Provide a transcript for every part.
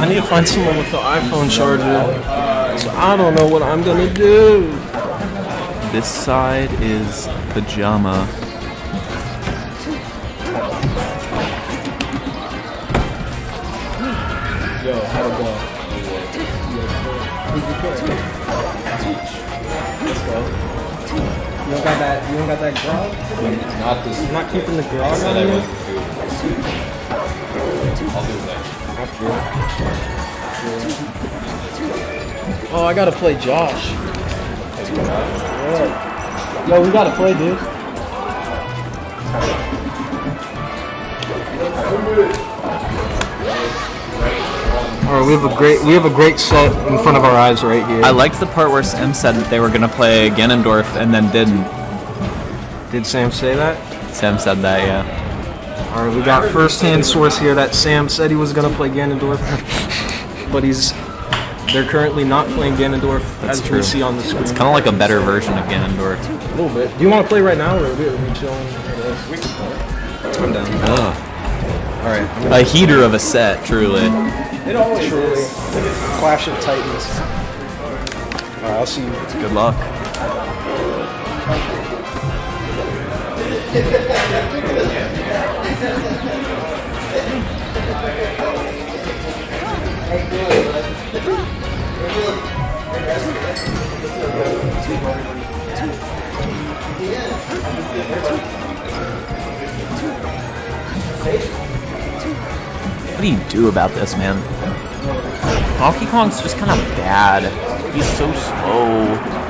I need to find someone with the iPhone charger. So I don't know what I'm gonna do. This side is pajama. Yo, how to go? Let's go. You don't got that. You don't got that grog. Not this. I'm not keeping the grog Said on I you. wasn't. I'll do that. Oh, I gotta play Josh. Yeah. Yo, we gotta play, dude. Alright, we have a great we have a great set in front of our eyes right here. I liked the part where Sam said that they were gonna play Ganondorf and then didn't. Did Sam say that? Sam said that, yeah. Alright, we got first-hand source here that Sam said he was gonna play Ganondorf, but he's they're currently not playing Ganondorf That's as true. we see on the screen. It's kind of like a better version of Ganondorf. a little bit. Do you want to play right now, or are we, are we chilling? We can play. I'm down. Ugh. All right. A heater of a set, truly. It always truly clash of titans. All right, I'll see you. Good luck. What do you do about this, man? Donkey Kong's just kind of bad. He's so slow.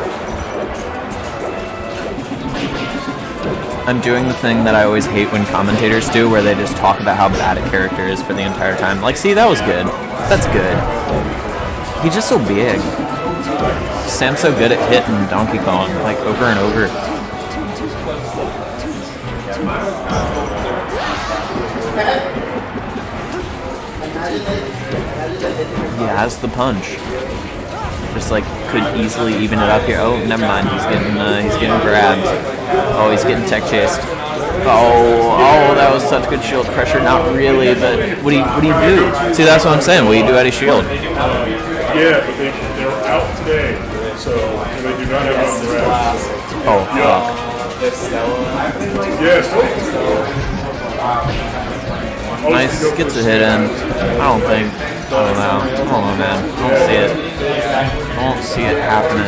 I'm doing the thing that I always hate when commentators do, where they just talk about how bad a character is for the entire time. Like, see, that was good. That's good. He's just so big. Sam's so good at hitting Donkey Kong, like, over and over. He has the punch. Just like could easily even it up here. Oh, never mind. He's getting uh, he's getting grabbed. Oh, he's getting tech chased. Oh, oh, that was such good shield pressure. Not really, but what do you what do you do? See, that's what I'm saying. What do you do out of shield? Yeah, but they, they're out today, so they do not have on the rest. Oh, fuck. Yes. Nice, gets a hit in. I don't think. I don't know. I don't know, man. I don't see it. I don't see it happening.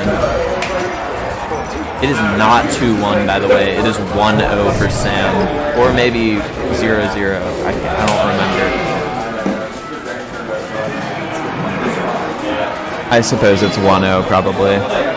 It is not 2-1, by the way. It is 1-0 for Sam. Or maybe 0-0. I, I don't remember. I suppose it's 1-0, probably.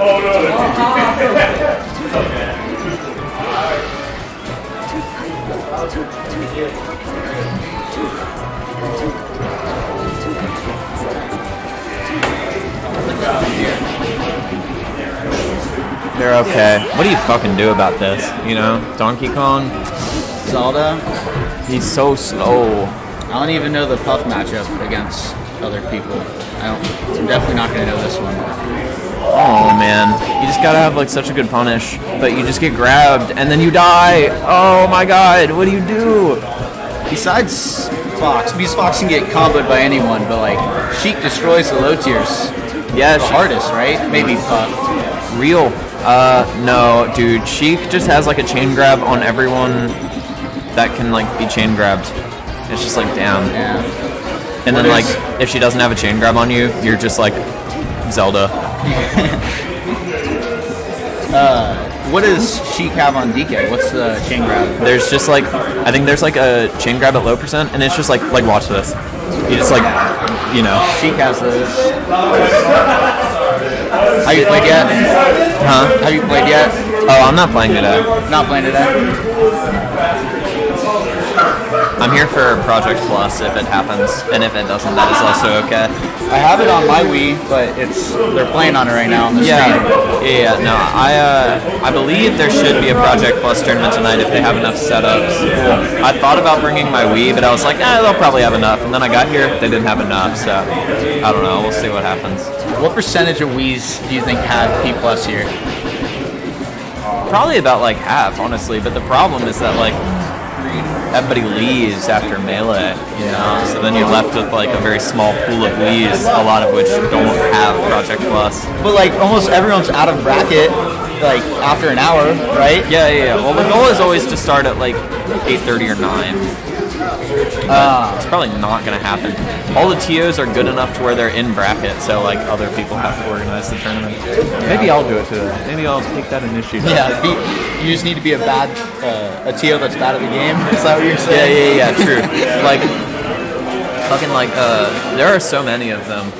Oh no, that's They're okay. What do you fucking do about this? You know? Donkey Kong? Zelda. He's so slow. I don't even know the puff matchup against other people. I don't. I'm definitely not gonna know this one. Oh man, you just gotta have like such a good punish, but you just get grabbed and then you die. Oh my god, what do you do? Besides Fox, Fox can get comboed by anyone, but like Sheik destroys the low tiers Yeah, the she- hardest, right? Maybe Puff. real. Uh, no, dude, Sheik just has like a chain grab on everyone that can like be chain grabbed. It's just like damn. Yeah. And then What like if she doesn't have a chain grab on you, you're just like Zelda. What does Sheik have on DK? What's the chain grab? There's just like I think there's like a chain grab at low percent, and it's just like like watch this. You just like you know, Sheik has those. Have you played yet? huh? Have you played yet? Oh, I'm not playing today. Not playing today. I'm here for Project Plus if it happens, and if it doesn't, that is also okay. I have it on my Wii, but it's they're playing on it right now on the Yeah, yeah, yeah. No, I uh, I believe there should be a Project Plus tournament tonight if they have enough setups. I thought about bringing my Wii, but I was like, eh, they'll probably have enough. And then I got here, they didn't have enough, so I don't know. We'll see what happens. What percentage of Wii's do you think had P plus here? Probably about like half, honestly. But the problem is that like everybody leaves after melee, you know. So then you're left with like a very small pool of Wii's, a lot of which don't have Project Plus. But like almost everyone's out of bracket like after an hour, right? Yeah, yeah, yeah. Well, the goal is always to start at like 8:30 or 9. It's probably not gonna happen. All the TOs are good enough to where they're in bracket, so like other people have to organize the tournament. Maybe I'll do it too. Maybe I'll take that initiative. Yeah, be, you just need to be a bad uh, a TO that's bad at the game. Is that what you're saying? Yeah, yeah, yeah, true. Like, fucking like, uh, there are so many of them.